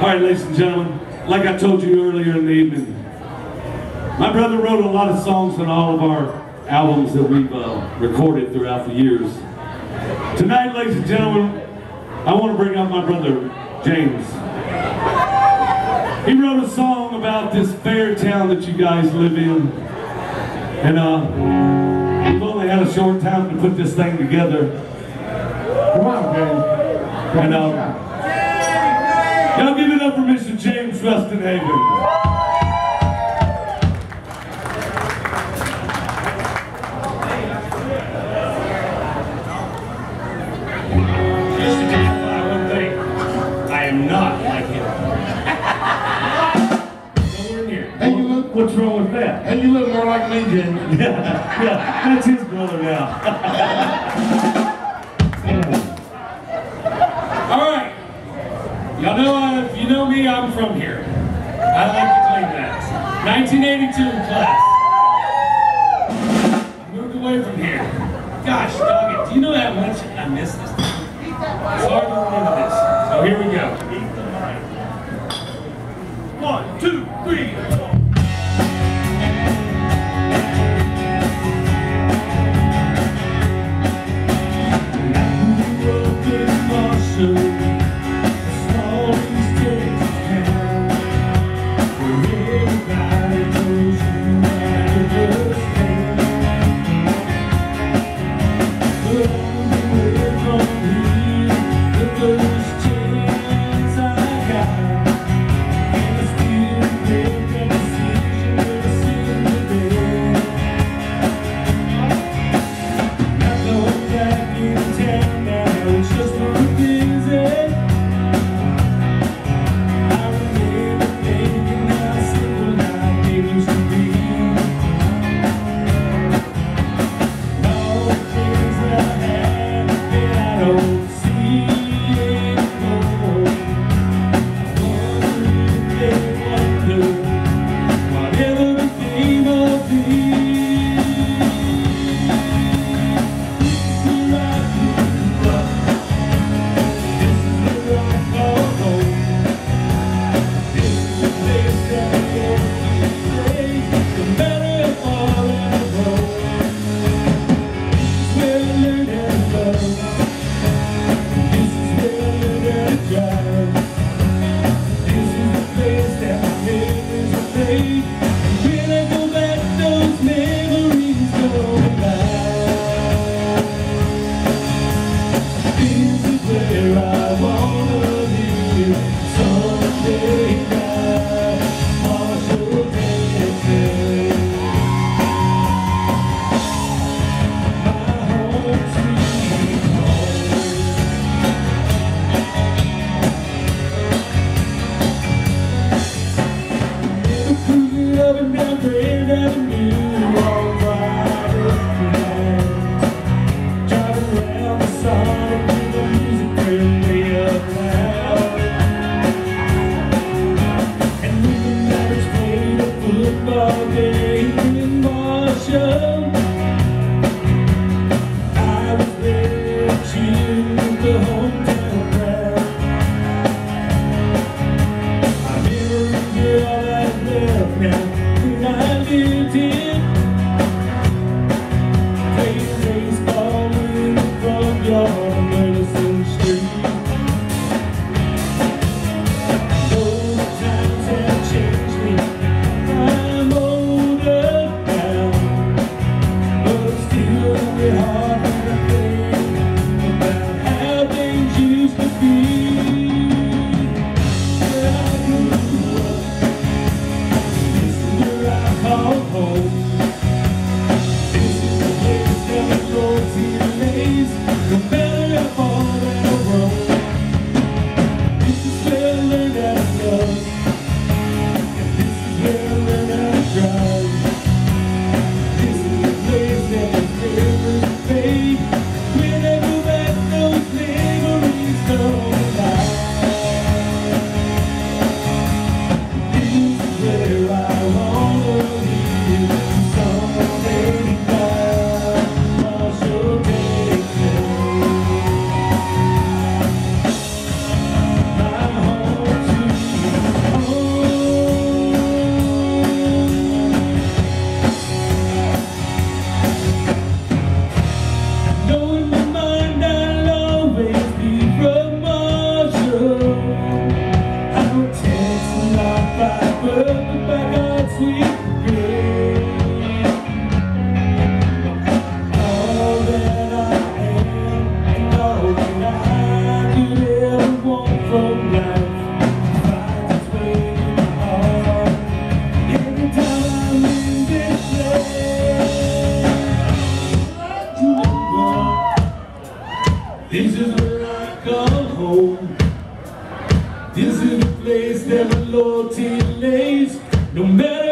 All right, ladies and gentlemen, like I told you earlier in the evening, my brother wrote a lot of songs on all of our albums that we've uh, recorded throughout the years. Tonight, ladies and gentlemen, I want to bring up my brother, James. He wrote a song about this fair town that you guys live in. And uh, we've only had a short time to put this thing together. Come on, James. And uh, Nowhere near. And you look, What's wrong with that? and you look more like me, James. Yeah, that's his brother now. All right. Y'all know, uh, if you know me, I'm from here. I like to claim that. 1982 class. I moved away from here. Gosh, dog it. Do you know how much I miss this? It's hard to remember this. So here we go. Bye. This is where I call home. This is the place that my loyalty lays. No matter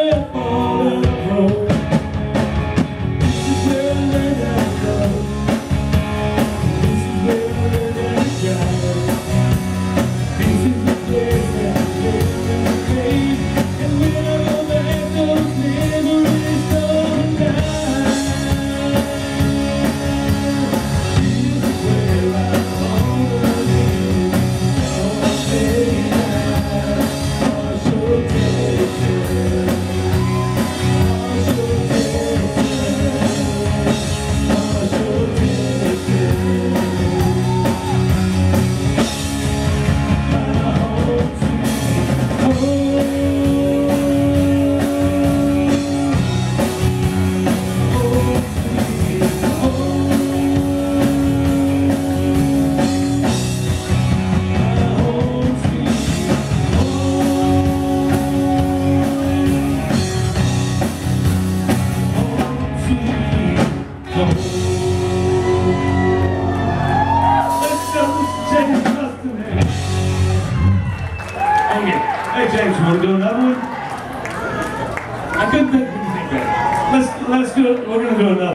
ち乗るような。